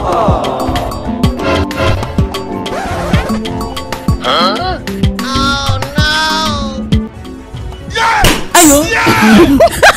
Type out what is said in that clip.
Oh. Huh? Oh no! Yes! yes!